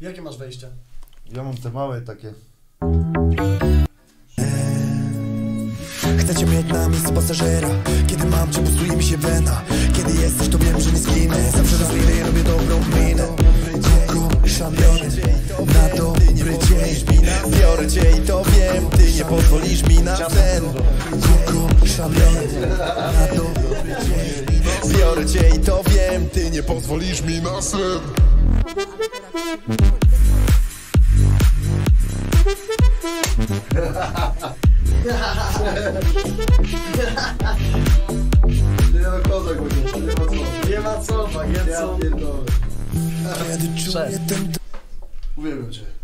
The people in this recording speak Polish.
Jakie masz wejście? Ja mam te małe takie. Chcecie mieć na miejscu pasażera. Kiedy mam cię, bustuje mi się wena. Kiedy jesteś, to wiem, że nie zginę. Zawsze rozwinę i robię dobrą minę. Koko, szamiony Na dobry dzień. Biorę cię i to wiem, ty nie pozwolisz mi na sen. Koko, szamiony Na dobry dzień. Biorę cię i to wiem, nie pozwolisz mi na sen Nie kozak chociaż, nie ma co. Nie ma co, Ja Bagietson. pierdolę. Kiedy czuję ten Uwielbiam cię.